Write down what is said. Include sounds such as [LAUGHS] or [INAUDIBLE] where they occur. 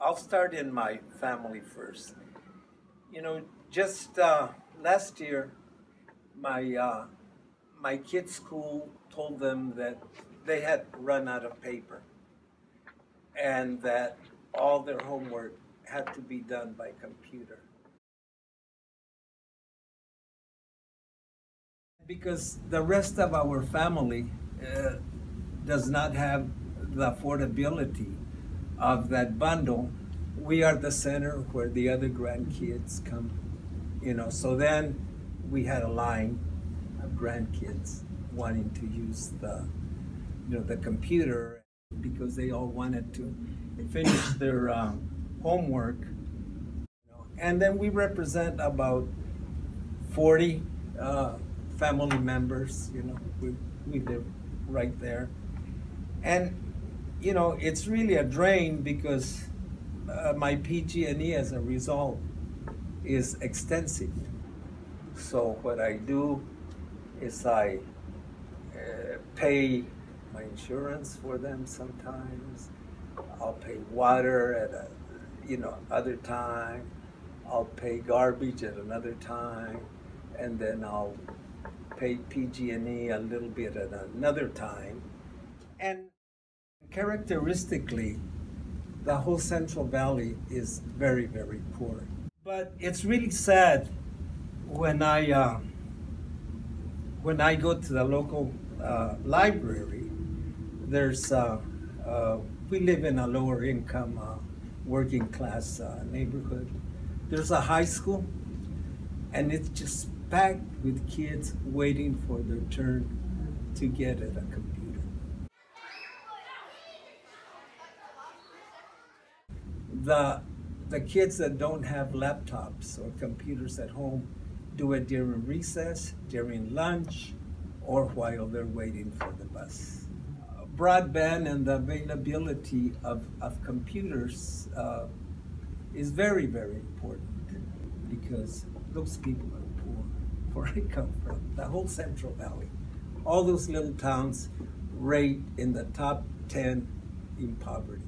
I'll start in my family first. You know, just uh, last year, my uh, my kids' school told them that they had run out of paper, and that all their homework had to be done by computer. Because the rest of our family uh, does not have the affordability of that bundle, we are the center where the other grandkids come, you know. So then we had a line of grandkids wanting to use the, you know, the computer because they all wanted to finish their um, homework. And then we represent about 40 uh, family members, you know, we, we live right there. And you know, it's really a drain because uh, my PG&E as a result is extensive. So what I do is I uh, pay my insurance for them sometimes. I'll pay water at a, you know, other time. I'll pay garbage at another time, and then I'll pay PG&E a little bit at another time. And Characteristically, the whole Central Valley is very, very poor. But it's really sad when I uh, when I go to the local uh, library. There's uh, uh we live in a lower income, uh, working class uh, neighborhood. There's a high school, and it's just packed with kids waiting for their turn to get at a computer. The the kids that don't have laptops or computers at home do it during recess, during lunch, or while they're waiting for the bus. Broadband and the availability of, of computers uh, is very, very important because those people are poor. [LAUGHS] Where I come from, the whole Central Valley, all those little towns rate in the top 10 in poverty.